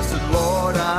Blessed Lord, I'm